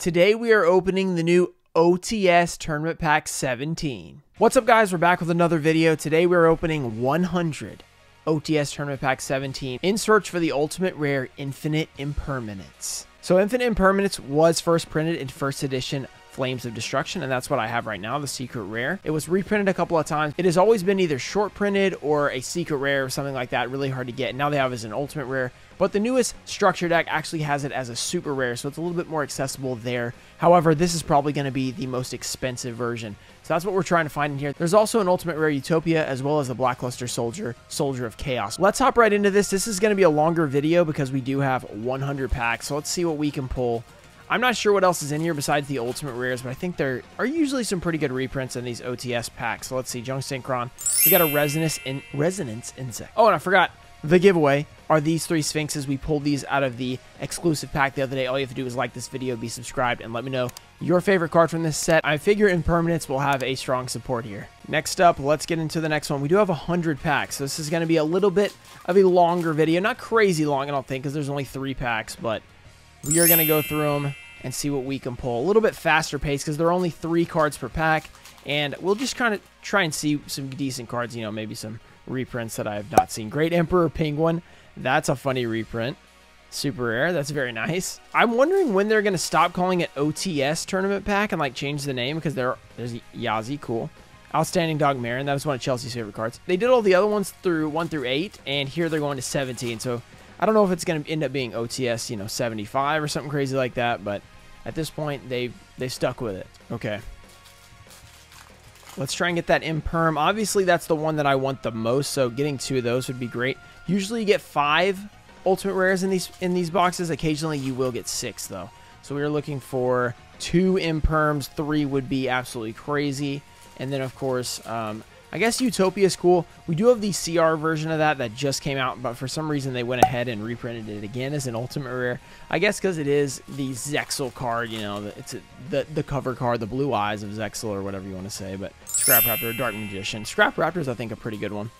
Today we are opening the new OTS Tournament Pack 17. What's up guys, we're back with another video. Today we're opening 100 OTS Tournament Pack 17 in search for the ultimate rare Infinite Impermanence. So Infinite Impermanence was first printed in first edition Flames of Destruction, and that's what I have right now, the secret rare. It was reprinted a couple of times. It has always been either short printed or a secret rare or something like that, really hard to get. Now they have it as an ultimate rare, but the newest structure deck actually has it as a super rare, so it's a little bit more accessible there. However, this is probably going to be the most expensive version. So that's what we're trying to find in here. There's also an Ultimate Rare Utopia as well as the Blackluster Soldier, Soldier of Chaos. Let's hop right into this. This is going to be a longer video because we do have 100 packs. So let's see what we can pull. I'm not sure what else is in here besides the Ultimate Rares, but I think there are usually some pretty good reprints in these OTS packs. So let's see. Junk Synchron. We got a Resonance, in, Resonance Insect. Oh, and I forgot the giveaway are these three Sphinxes. We pulled these out of the exclusive pack the other day. All you have to do is like this video, be subscribed, and let me know your favorite card from this set. I figure Impermanence will have a strong support here. Next up, let's get into the next one. We do have 100 packs, so this is going to be a little bit of a longer video. Not crazy long, I don't think, because there's only three packs, but we are going to go through them and see what we can pull. A little bit faster pace because there are only three cards per pack, and we'll just kind of try and see some decent cards, you know, maybe some reprints that I have not seen. Great Emperor Penguin, that's a funny reprint. Super rare, that's very nice. I'm wondering when they're going to stop calling it OTS Tournament Pack and like change the name because there, there's Yazi, cool. Outstanding Dog Marron, that was one of Chelsea's favorite cards. They did all the other ones through 1 through 8, and here they're going to 17, so I don't know if it's going to end up being OTS, you know, 75 or something crazy like that, but at this point, they they stuck with it. Okay. Let's try and get that imperm. Obviously, that's the one that I want the most, so getting two of those would be great. Usually you get five ultimate rares in these in these boxes. Occasionally you will get six, though. So we are looking for two imperms. Three would be absolutely crazy. And then, of course, um, I guess Utopia is cool. We do have the CR version of that that just came out, but for some reason they went ahead and reprinted it again as an Ultimate Rare. I guess because it is the Zexal card, you know, it's a, the, the cover card, the blue eyes of Zexal or whatever you want to say, but Scrap Raptor, Dark Magician. Scrap Raptor is, I think, a pretty good one.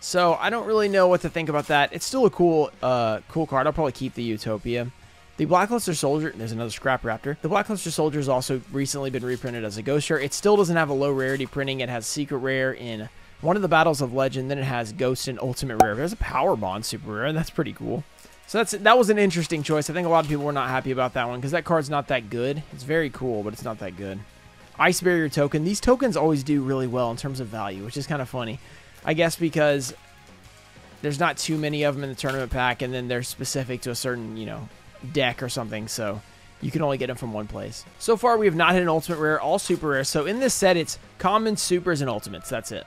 So I don't really know what to think about that. It's still a cool, uh, cool card. I'll probably keep the Utopia. The Blackluster Soldier, there's another Scrap Raptor. The Blackluster Soldier has also recently been reprinted as a Ghost Rare. It still doesn't have a low rarity printing. It has Secret Rare in one of the Battles of Legend. Then it has Ghost and Ultimate Rare. There's a Power Bond Super Rare. and That's pretty cool. So that's that was an interesting choice. I think a lot of people were not happy about that one because that card's not that good. It's very cool, but it's not that good. Ice Barrier Token. These tokens always do really well in terms of value, which is kind of funny. I guess because there's not too many of them in the tournament pack, and then they're specific to a certain, you know, deck or something, so you can only get them from one place. So far, we have not hit an ultimate rare, all super rare. So in this set, it's common, supers, and ultimates. That's it.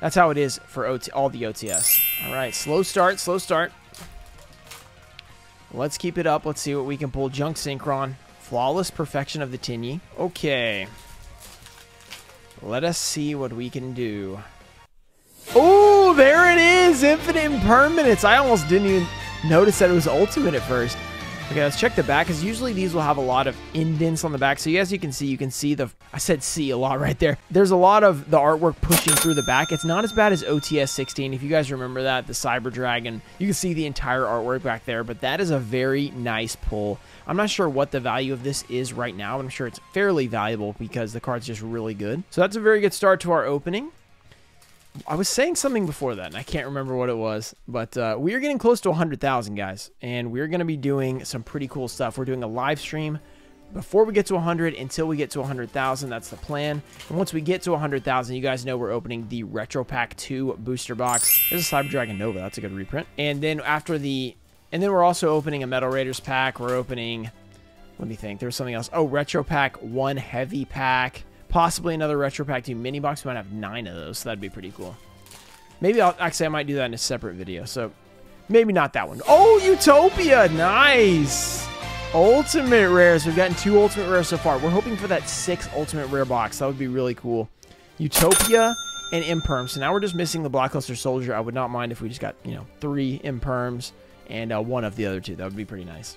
That's how it is for OT all the OTS. All right, slow start, slow start. Let's keep it up. Let's see what we can pull. Junk Synchron. Flawless perfection of the Tenyi. Okay. Let us see what we can do. Oh, there it is! Infinite Impermanence. I almost didn't even notice that it was ultimate at first. Okay, let's check the back, because usually these will have a lot of indents on the back. So as you can see, you can see the, I said see a lot right there. There's a lot of the artwork pushing through the back. It's not as bad as OTS 16. If you guys remember that, the Cyber Dragon, you can see the entire artwork back there, but that is a very nice pull. I'm not sure what the value of this is right now, I'm sure it's fairly valuable because the card's just really good. So that's a very good start to our opening. I was saying something before that, and I can't remember what it was, but uh, we are getting close to 100,000, guys, and we're going to be doing some pretty cool stuff. We're doing a live stream before we get to 100 until we get to 100,000. That's the plan. And once we get to 100,000, you guys know we're opening the Retro Pack 2 booster box. There's a Cyber Dragon Nova. That's a good reprint. And then after the... And then we're also opening a Metal Raiders pack. We're opening... Let me think. There was something else. Oh, Retro Pack 1 Heavy Pack. Possibly another Retro Pack 2 mini box. We might have nine of those, so that'd be pretty cool. Maybe I'll actually I might do that in a separate video. So maybe not that one. Oh, Utopia, nice. Ultimate rares. We've gotten two ultimate rares so far. We're hoping for that six ultimate rare box. That would be really cool. Utopia and Imperm. So now we're just missing the Blackluster Soldier. I would not mind if we just got, you know, three Imperms and uh, one of the other two. That would be pretty nice.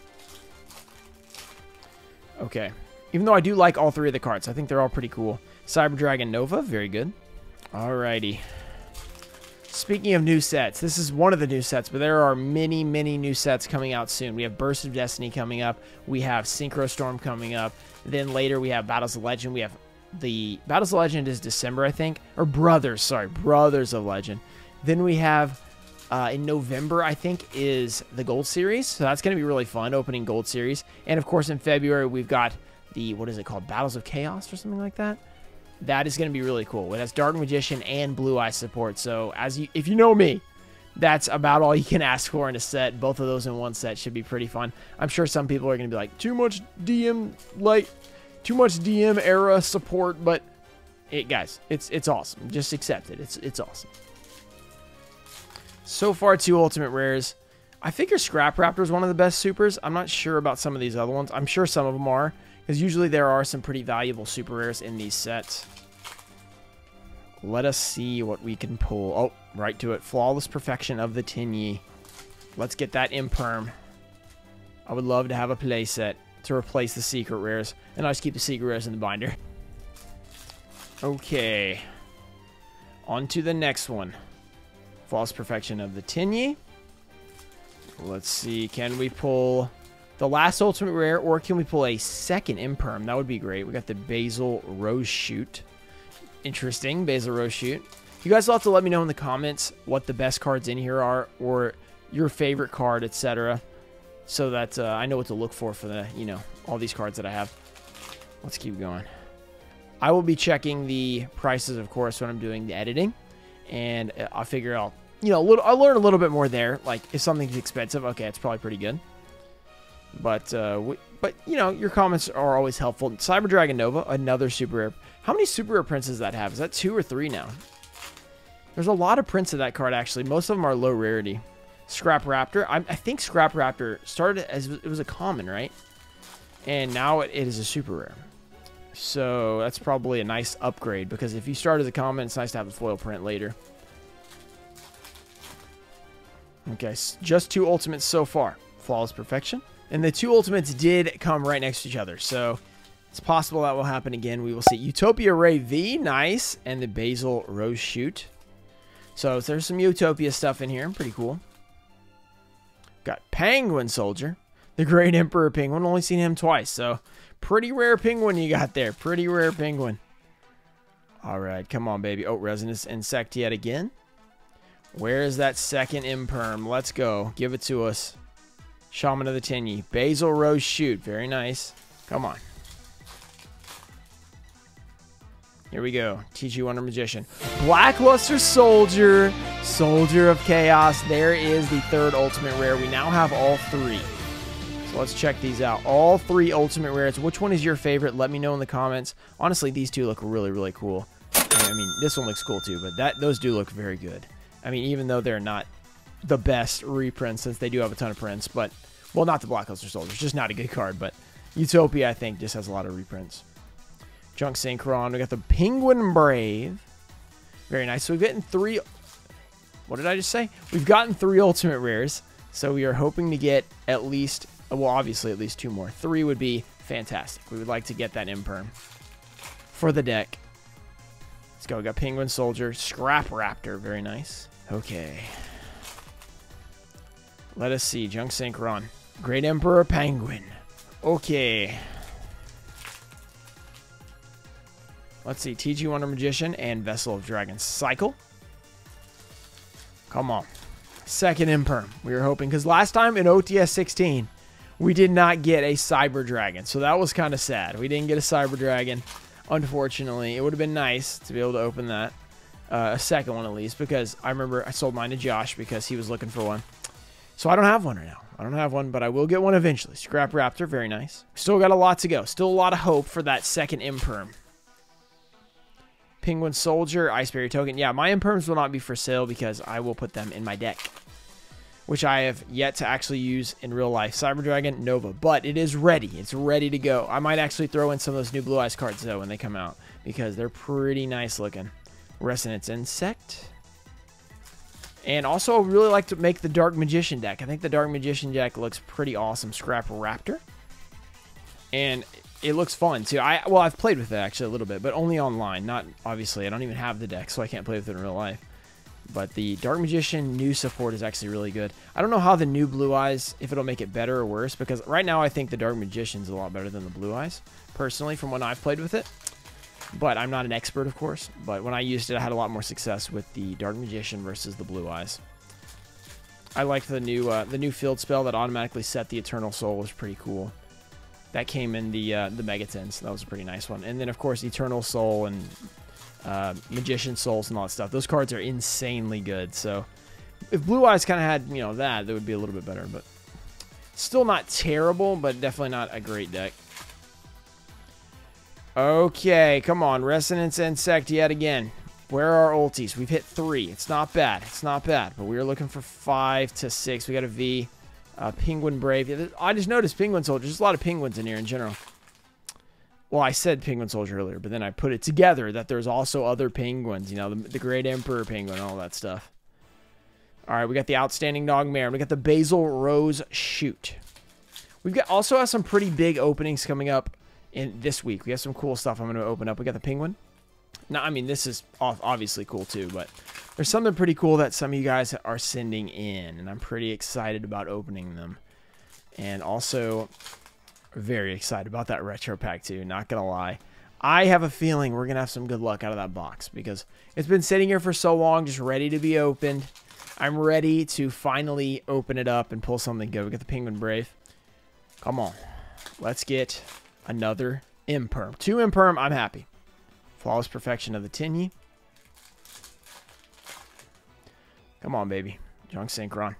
Okay. Even though I do like all three of the cards. I think they're all pretty cool. Cyber Dragon Nova, very good. Alrighty. speaking of new sets, this is one of the new sets, but there are many, many new sets coming out soon. We have Burst of Destiny coming up. We have Synchro Storm coming up. Then later we have Battles of Legend. We have the Battles of Legend is December, I think, or Brothers. Sorry, Brothers of Legend. Then we have uh, in November, I think, is the Gold Series. So that's going to be really fun, opening Gold Series. And of course, in February, we've got the, what is it called? Battles of Chaos or something like that. That is going to be really cool. It has Dark Magician and Blue Eye support. So as you, if you know me, that's about all you can ask for in a set. Both of those in one set should be pretty fun. I'm sure some people are going to be like, too much DM, light, too much DM era support, but it, guys, it's it's awesome. Just accept it. It's it's awesome. So far, two ultimate rares. I figure Scrap Raptor is one of the best supers. I'm not sure about some of these other ones. I'm sure some of them are, because usually there are some pretty valuable super rares in these sets. Let us see what we can pull. Oh, right to it. Flawless Perfection of the Tenyi. Let's get that Imperm. I would love to have a playset to replace the secret rares. And I'll just keep the secret rares in the binder. Okay. On to the next one. False Perfection of the Tenyi. Let's see. Can we pull the last Ultimate Rare or can we pull a second Imperm? That would be great. We got the Basal Rose Shoot. Interesting. Basal Rose Shoot. You guys will have to let me know in the comments what the best cards in here are or your favorite card, etc so that uh, I know what to look for for the, you know, all these cards that I have. Let's keep going. I will be checking the prices, of course, when I'm doing the editing, and uh, I'll figure out, you know, little, I'll learn a little bit more there. Like, if something's expensive, okay, it's probably pretty good. But, uh, we, but you know, your comments are always helpful. Cyber Dragon Nova, another super rare. How many super rare prints does that have? Is that two or three now? There's a lot of prints of that card, actually. Most of them are low rarity. Scrap Raptor. I, I think Scrap Raptor started as it was a common, right? And now it, it is a super rare. So that's probably a nice upgrade because if you start as a common, it's nice to have a foil print later. Okay, just two ultimates so far. Flawless Perfection. And the two ultimates did come right next to each other, so it's possible that will happen again. We will see. Utopia Ray V, nice. And the Basal Rose Shoot. So there's some Utopia stuff in here. Pretty cool. Got Penguin Soldier, the Great Emperor Penguin. Only seen him twice, so pretty rare penguin you got there. Pretty rare penguin. All right, come on, baby. Oh, Resonance Insect yet again. Where is that second Imperm? Let's go. Give it to us. Shaman of the Tenyi. Basal Rose Shoot. Very nice. Come on. Here we go. TG Wonder Magician. Blackluster Soldier. Soldier of Chaos. There is the third Ultimate Rare. We now have all three. So let's check these out. All three Ultimate Rares. Which one is your favorite? Let me know in the comments. Honestly, these two look really, really cool. I mean, this one looks cool too, but that those do look very good. I mean, even though they're not the best reprints, since they do have a ton of prints, but, well, not the Blackluster Soldier. It's just not a good card, but Utopia, I think, just has a lot of reprints. Junk Synchron. We got the Penguin Brave. Very nice. So we've gotten three. What did I just say? We've gotten three Ultimate Rares. So we are hoping to get at least, well, obviously at least two more. Three would be fantastic. We would like to get that Imperm for the deck. Let's go. We got Penguin Soldier, Scrap Raptor. Very nice. Okay. Let us see. Junk Synchron. Great Emperor Penguin. Okay. Let's see. TG Wonder Magician and Vessel of Dragon Cycle. Come on. Second Imperm. We were hoping, because last time in OTS 16, we did not get a Cyber Dragon. So that was kind of sad. We didn't get a Cyber Dragon, unfortunately. It would have been nice to be able to open that. Uh, a second one at least, because I remember I sold mine to Josh because he was looking for one. So I don't have one right now. I don't have one, but I will get one eventually. Scrap Raptor, very nice. Still got a lot to go. Still a lot of hope for that second Imperm. Penguin Soldier, Ice Iceberry Token. Yeah, my Imperms will not be for sale because I will put them in my deck. Which I have yet to actually use in real life. Cyber Dragon, Nova. But it is ready. It's ready to go. I might actually throw in some of those new Blue Eyes cards, though, when they come out. Because they're pretty nice looking. Resonance Insect. And also, I really like to make the Dark Magician deck. I think the Dark Magician deck looks pretty awesome. Scrap Raptor. And it looks fun too. I well, I've played with it actually a little bit, but only online. Not obviously. I don't even have the deck, so I can't play with it in real life. But the Dark Magician new support is actually really good. I don't know how the new Blue Eyes, if it'll make it better or worse, because right now I think the Dark Magician's a lot better than the Blue Eyes, personally, from when I've played with it. But I'm not an expert, of course. But when I used it, I had a lot more success with the Dark Magician versus the Blue Eyes. I liked the new uh, the new field spell that automatically set the Eternal Soul was pretty cool. That came in the uh, the Megatins. That was a pretty nice one. And then of course Eternal Soul and uh, Magician Souls and all that stuff. Those cards are insanely good. So if Blue Eyes kind of had you know that, that would be a little bit better. But still not terrible, but definitely not a great deck. Okay, come on. Resonance Insect yet again. Where are ultis? We've hit three. It's not bad. It's not bad. But we are looking for five to six. We got a V. Uh, Penguin Brave. I just noticed Penguin Soldier. There's a lot of penguins in here in general. Well, I said Penguin Soldier earlier, but then I put it together that there's also other penguins. You know, the, the Great Emperor Penguin, all that stuff. All right, we got the Outstanding Dog Mare. We got the Basal Rose Shoot. We've got also have some pretty big openings coming up in this week. We have some cool stuff I'm going to open up. We got the Penguin. Now, I mean, this is obviously cool too, but there's something pretty cool that some of you guys are sending in, and I'm pretty excited about opening them. And also, very excited about that retro pack too, not going to lie. I have a feeling we're going to have some good luck out of that box because it's been sitting here for so long, just ready to be opened. I'm ready to finally open it up and pull something good. We got the Penguin Brave. Come on. Let's get another Imperm. Two Imperm, I'm happy. Flawless Perfection of the Tenyi. Come on, baby. Junk Synchron.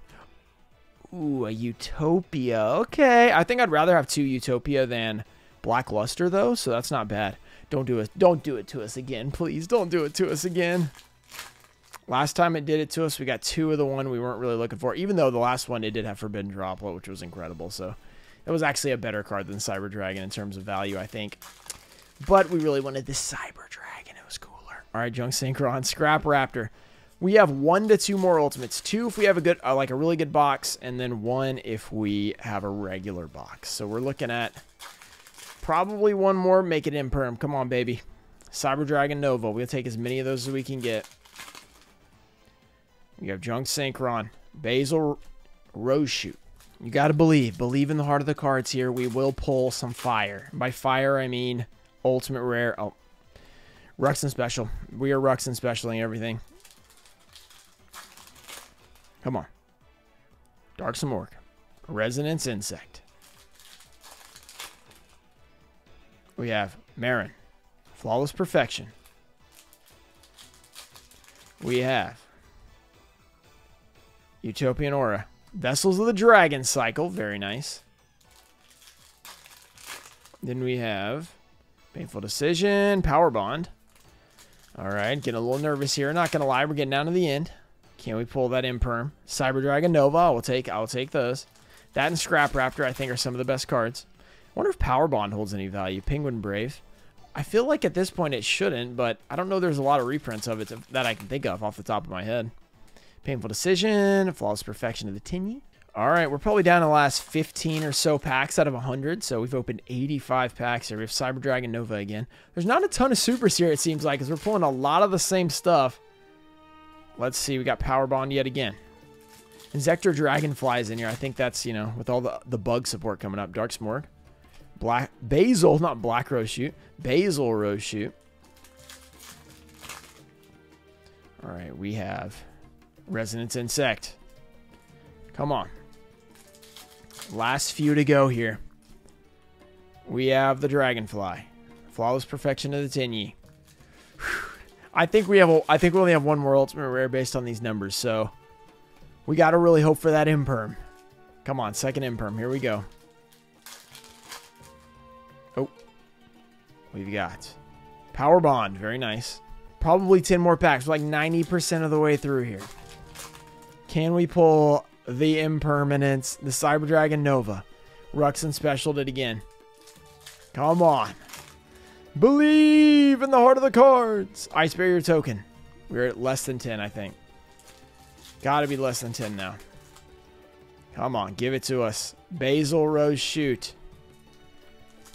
Ooh, a Utopia. Okay. I think I'd rather have two Utopia than Black Luster, though, so that's not bad. Don't do it. Don't do it to us again, please. Don't do it to us again. Last time it did it to us, we got two of the one we weren't really looking for, even though the last one it did have Forbidden Droplet, which was incredible. So it was actually a better card than Cyber Dragon in terms of value, I think. But we really wanted the Cyber Dragon. It was cooler. All right, Junk Synchron, Scrap Raptor. We have one to two more ultimates. Two if we have a good, uh, like a really good box, and then one if we have a regular box. So we're looking at probably one more. Make it imperm. Come on, baby. Cyber Dragon Nova. We'll take as many of those as we can get. We have Junk Synchron, Basal Rose Shoot. You got to believe. Believe in the heart of the cards here. We will pull some fire. By fire, I mean ultimate rare. Oh, Ruxin special. We are Ruxin specialing everything. Come on. Dark Samorg. Resonance Insect. We have Marron. Flawless Perfection. We have Utopian Aura. Vessels of the Dragon Cycle. Very nice. Then we have Painful Decision, Power Bond. All right, getting a little nervous here. Not gonna lie, we're getting down to the end. Can we pull that Imperm? Cyber Dragon Nova. I will take. I will take those. That and Scrap Raptor, I think, are some of the best cards. I wonder if Power Bond holds any value. Penguin Brave. I feel like at this point it shouldn't, but I don't know. There's a lot of reprints of it that I can think of off the top of my head. Painful Decision, Flawless Perfection of the Tenyi. All right, we're probably down to the last 15 or so packs out of 100, so we've opened 85 packs here. We have Cyber Dragon Nova again. There's not a ton of supers here, it seems like, because we're pulling a lot of the same stuff. Let's see, we got Power Bond yet again. Inzektor Dragonflies in here. I think that's, you know, with all the, the bug support coming up. Dark Smorg. Black Basil, not Black Rose Shoot. Basal Rose Shoot. All right, we have Resonance Insect. Come on. Last few to go here. We have the Dragonfly. Flawless Perfection of the Tenyi. I think we have a, I think we only have one more ultimate rare based on these numbers, so we got to really hope for that imperm. Come on, second imperm. Here we go. Oh. We've got Power Bond. Very nice. Probably 10 more packs. We're like 90% of the way through here. Can we pull the Impermanence, the Cyber Dragon Nova? Ruxin specialed it again. Come on. Believe in the heart of the cards. Ice Barrier token. We're at less than 10, I think. Gotta be less than 10 now. Come on, give it to us. Basal Rose Shoot.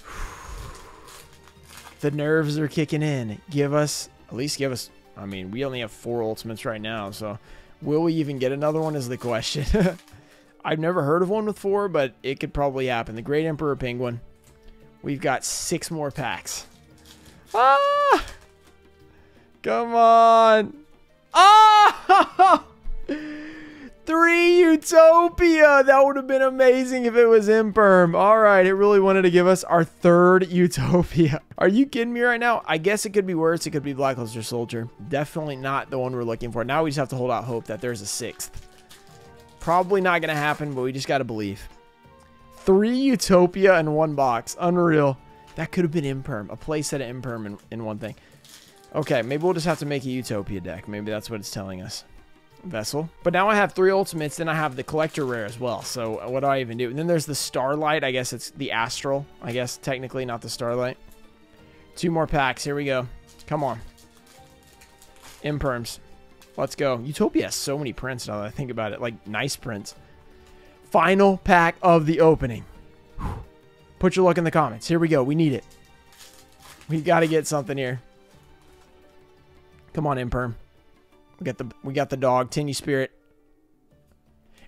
The nerves are kicking in. Give us, at least give us I mean, we only have four ultimates right now, so will we even get another one is the question. I've never heard of one with four, but it could probably happen. The Great Emperor Penguin. We've got six more packs. Ah! Come on. Ah! Three Utopia. That would have been amazing if it was Imperm. All right, it really wanted to give us our third Utopia. Are you kidding me right now? I guess it could be worse. It could be Blackluster Soldier. Definitely not the one we're looking for. Now we just have to hold out hope that there's a sixth. Probably not going to happen, but we just got to believe. Three Utopia in one box. Unreal. That could have been Imperm. A playset of Imperm in, in one thing. Okay, maybe we'll just have to make a Utopia deck. Maybe that's what it's telling us. Vessel. But now I have three ultimates, then I have the collector rare as well. So uh, what do I even do? And then there's the Starlight. I guess it's the Astral. I guess technically not the Starlight. Two more packs. Here we go. Come on. Imperms. Let's go. Utopia has so many prints now that I think about it. Like, nice prints. Final pack of the opening. Put your luck in the comments. Here we go. We need it. We got to get something here. Come on, Imperm. We got the we got the dog, Tenyi Spirit.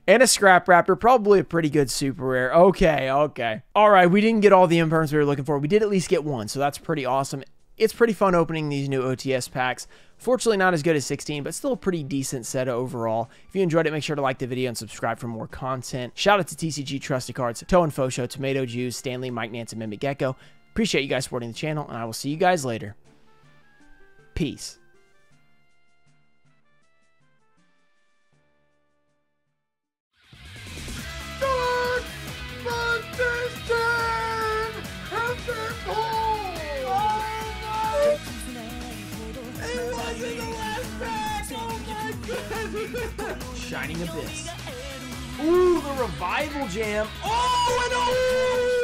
And a Scrap Raptor, probably a pretty good super rare. Okay, okay. All right, we didn't get all the imperms we were looking for. We did at least get one, so that's pretty awesome. It's pretty fun opening these new OTS packs. Fortunately, not as good as 16, but still a pretty decent set overall. If you enjoyed it, make sure to like the video and subscribe for more content. Shout out to TCG Trusted Cards, Toe and Fo Show, Tomato Juice, Stanley, Mike Nance, and Mimic Gecko. Appreciate you guys supporting the channel, and I will see you guys later. Peace. Shining Abyss. Ooh, the Revival Jam. Oh, and oh!